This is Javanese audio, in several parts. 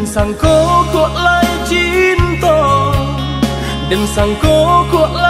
đêm sang cố cuộc lại chín to đêm sang cố cuộc lại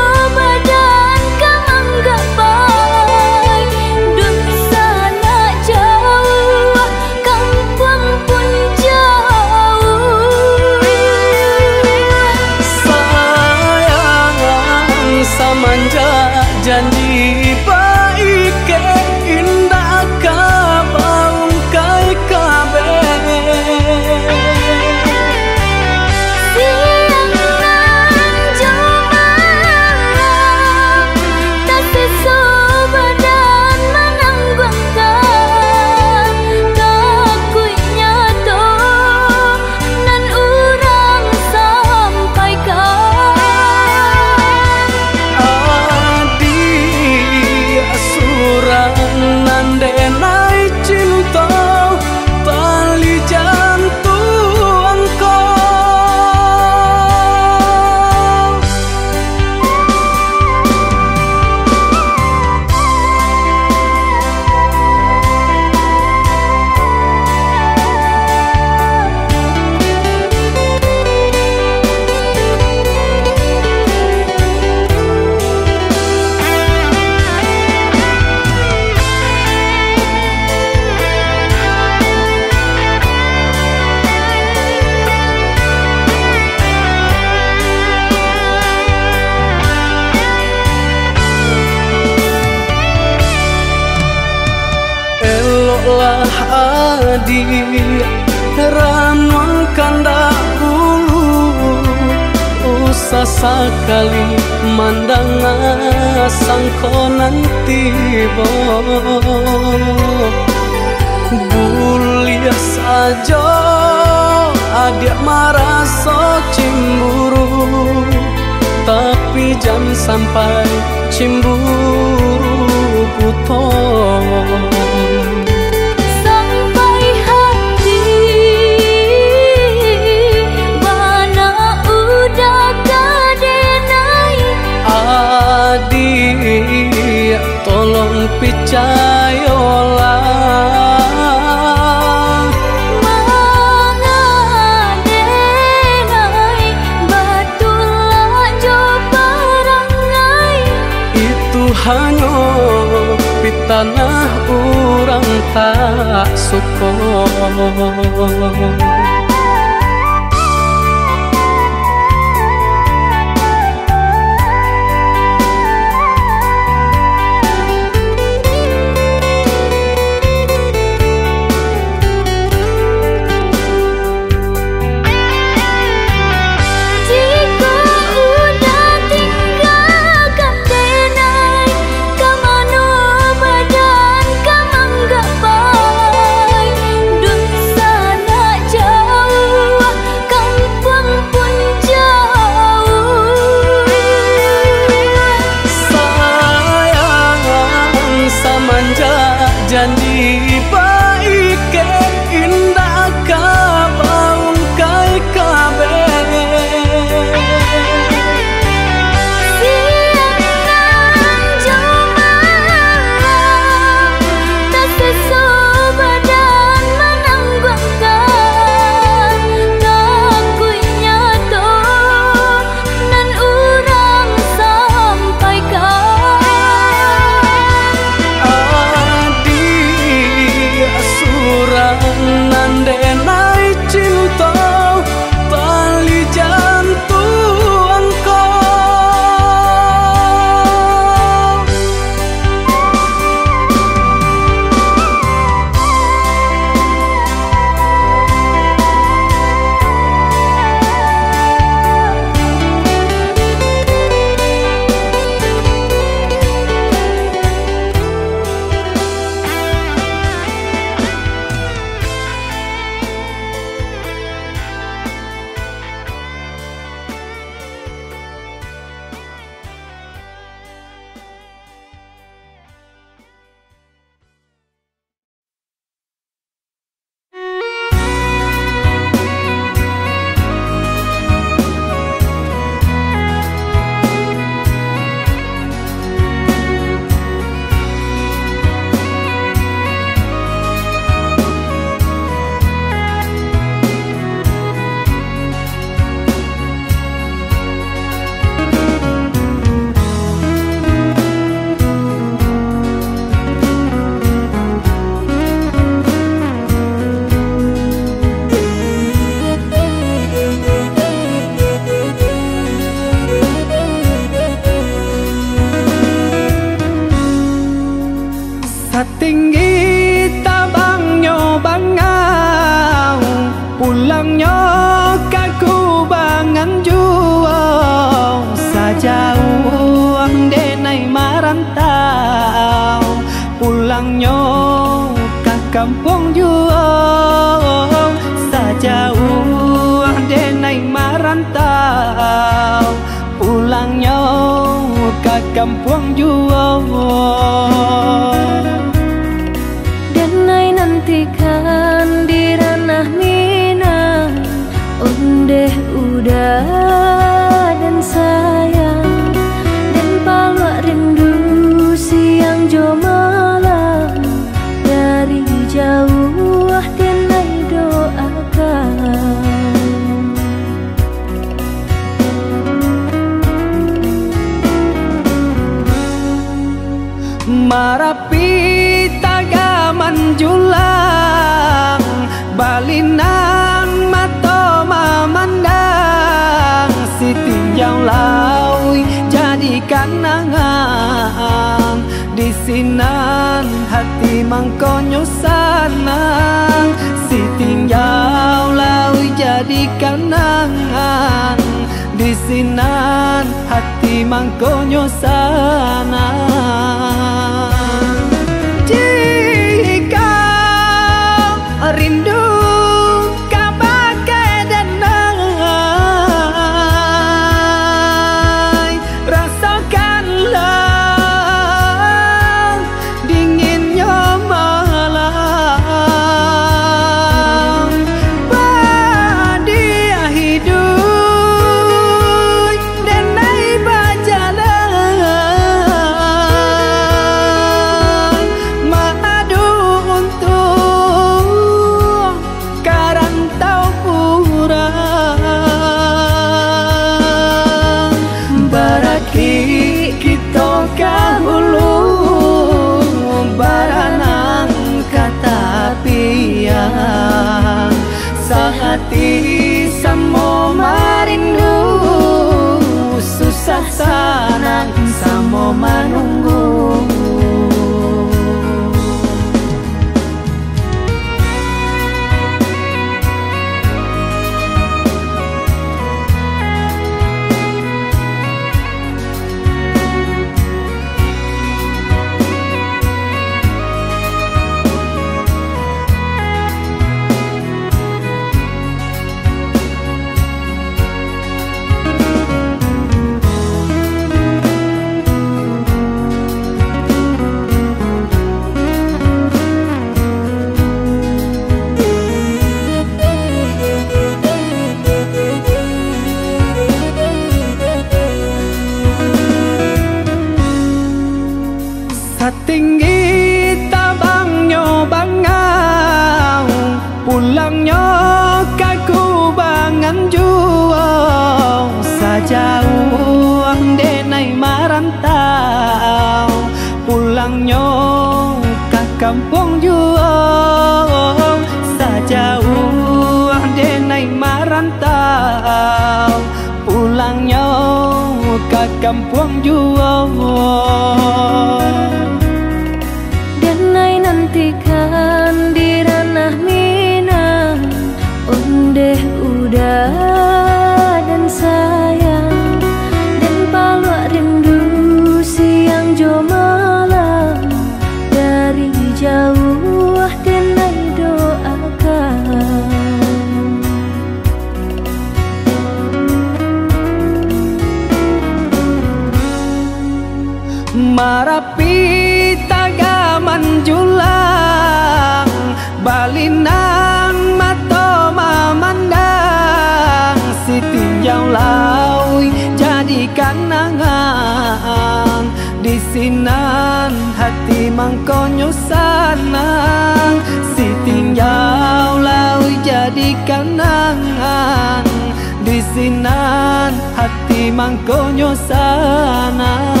sinan hati mangkonyo sana.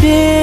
тебе.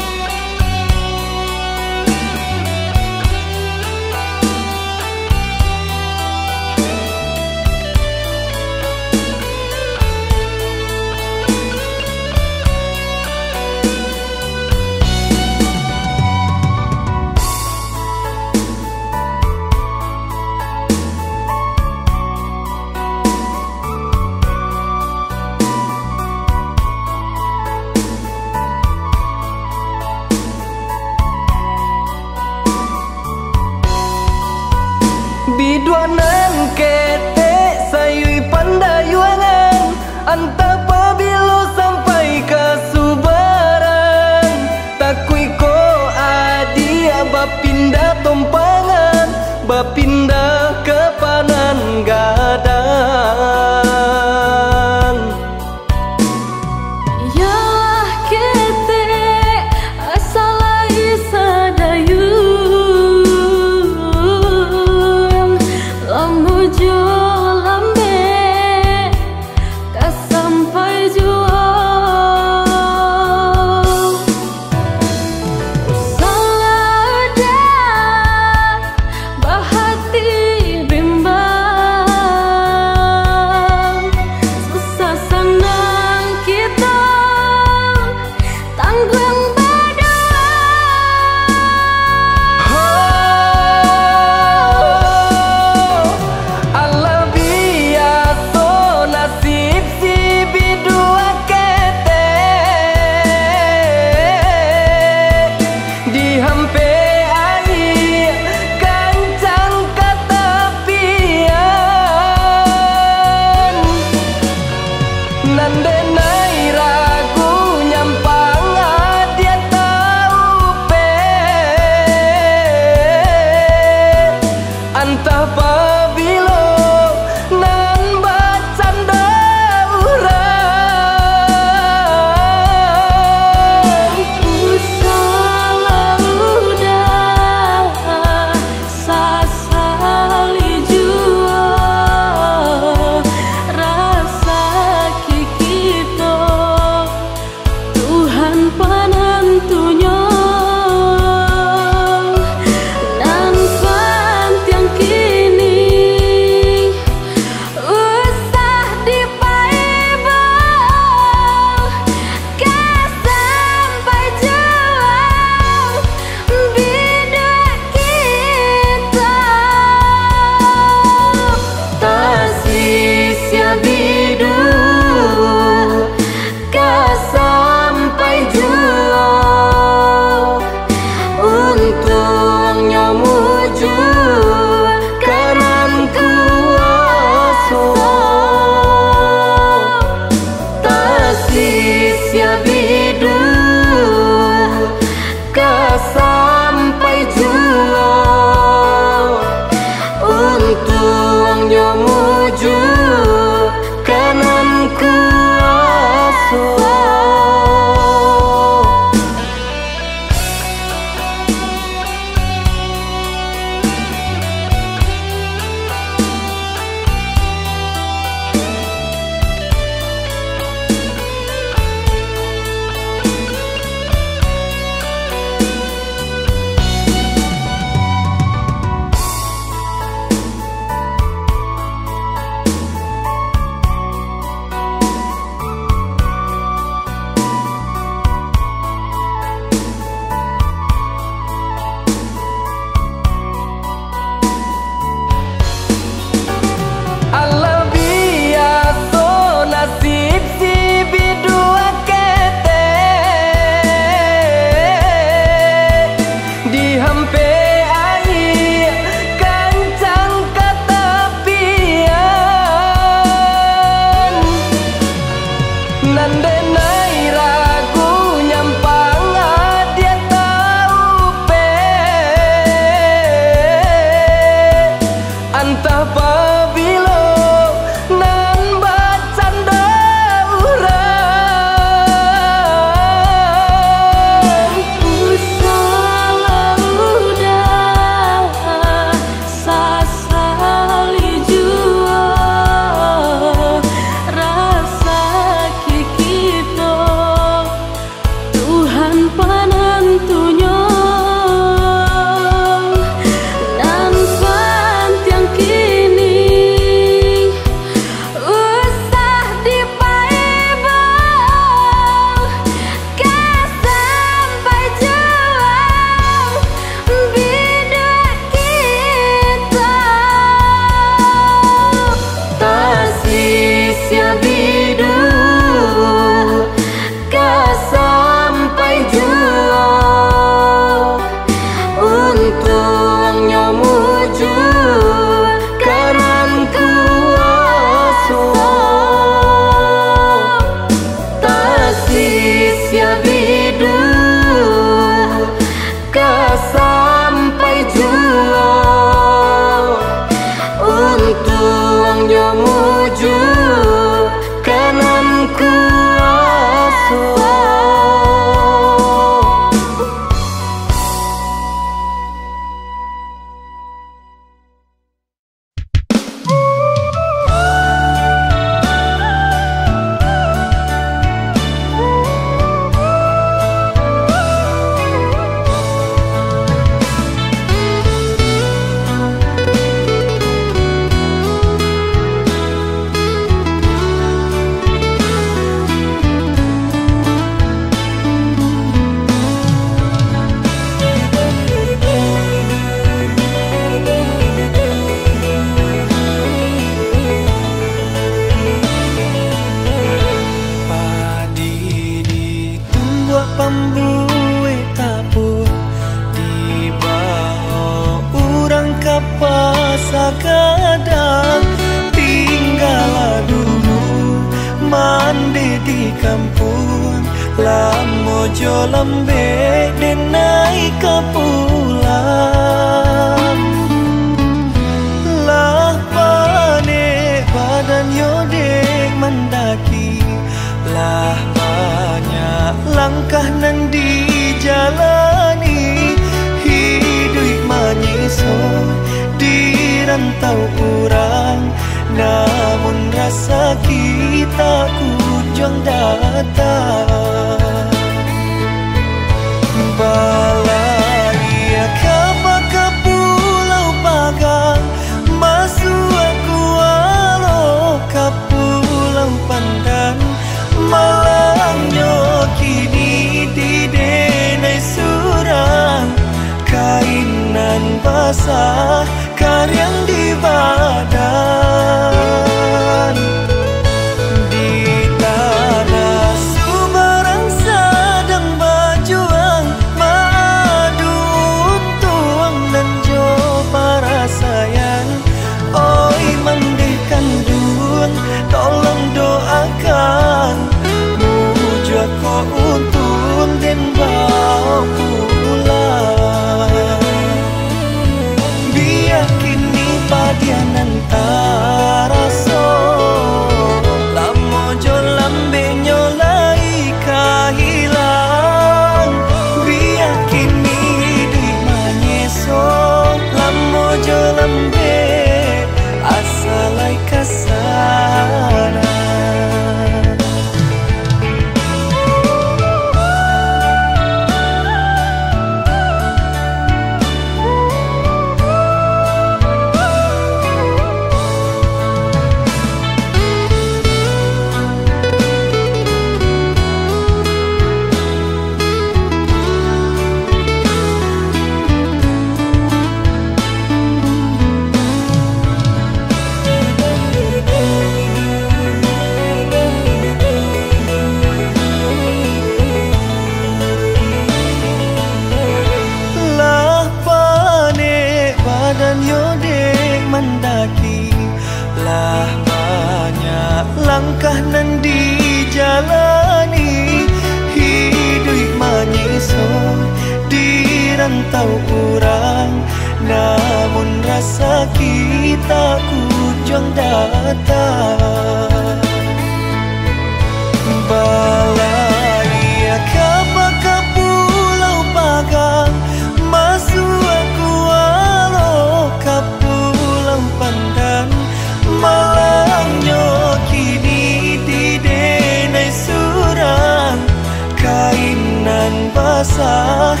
rasa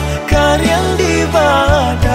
yang di badan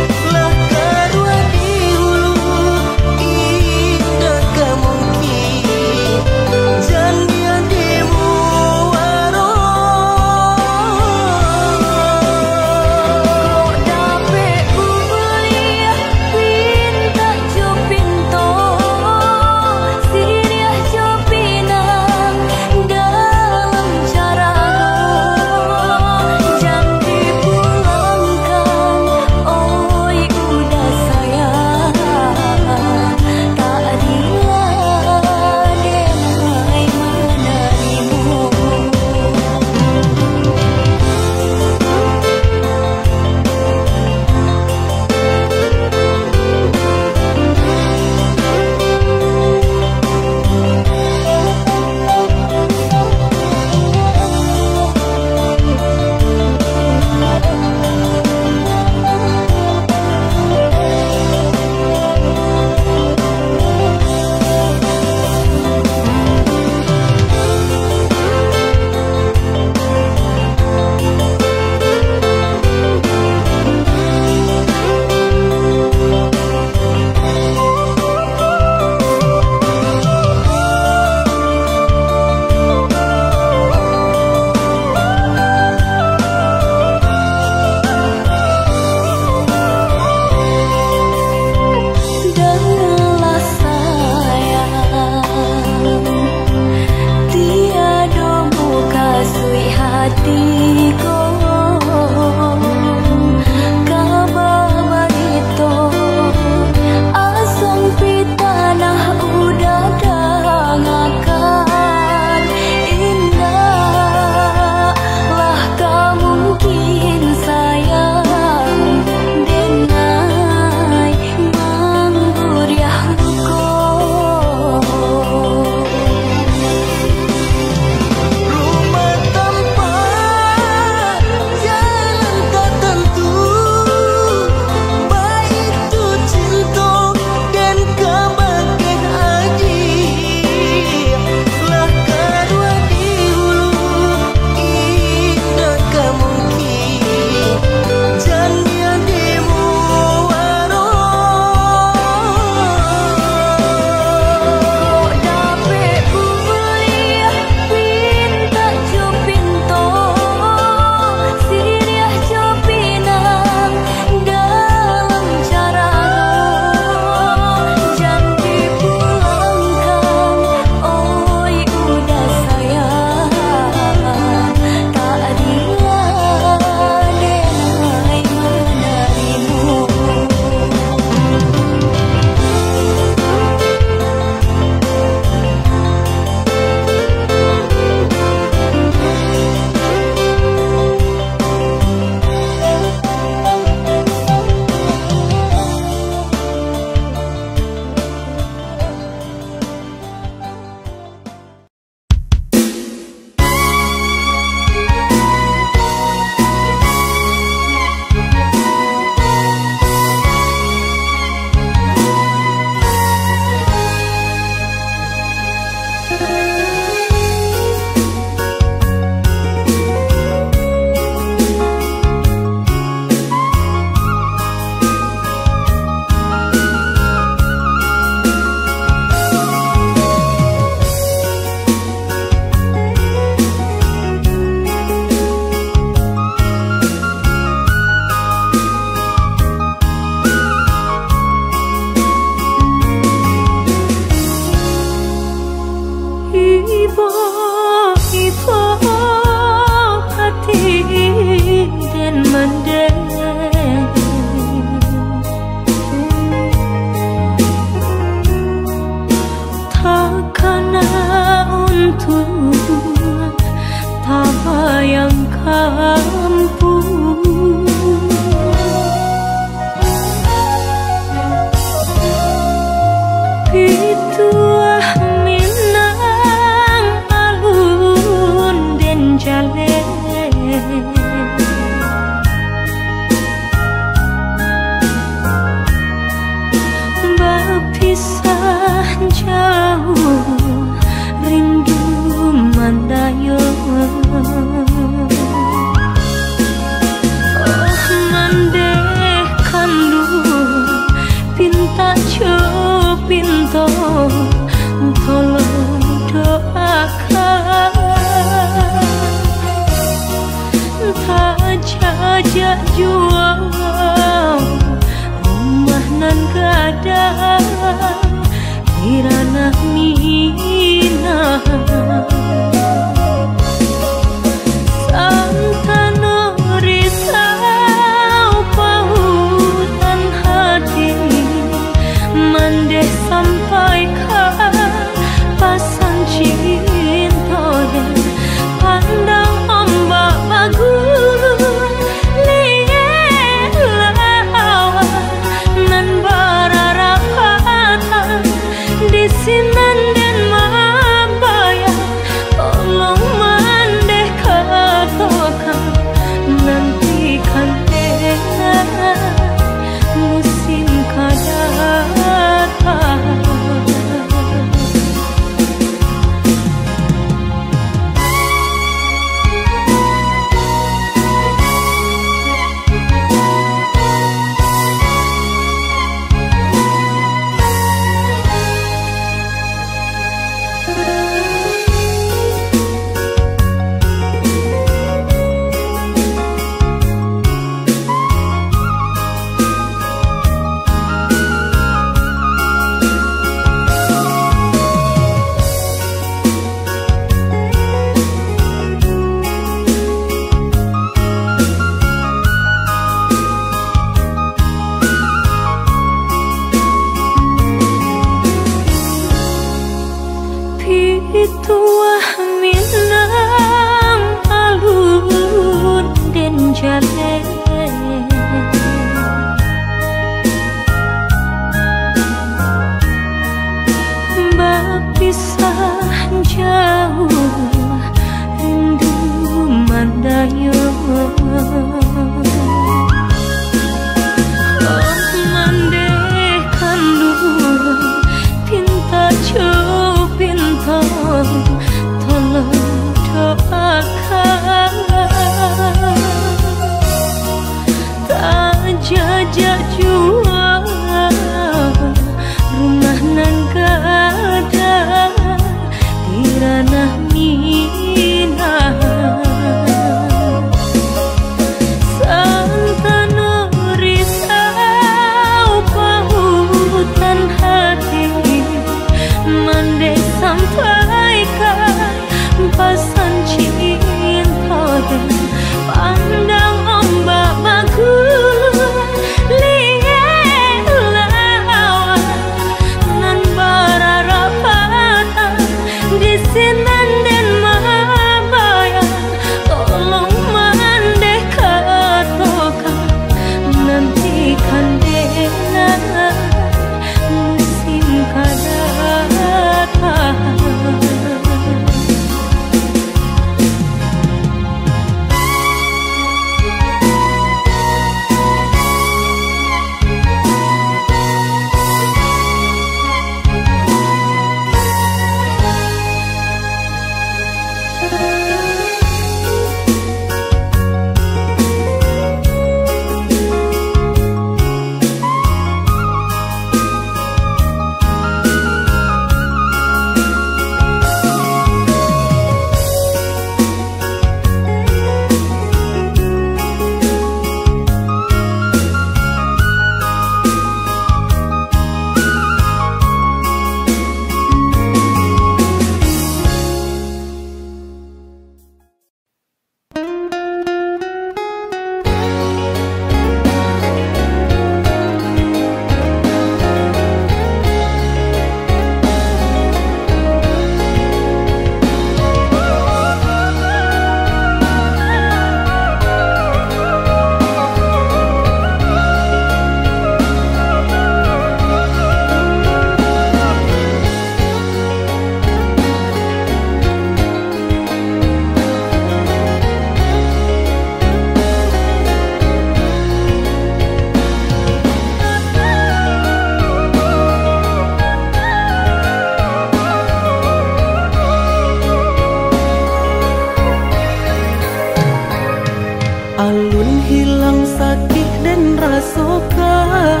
alun hilang sakit dan rasokan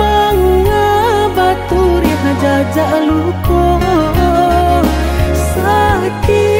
mangga batur yang lupa. Sakit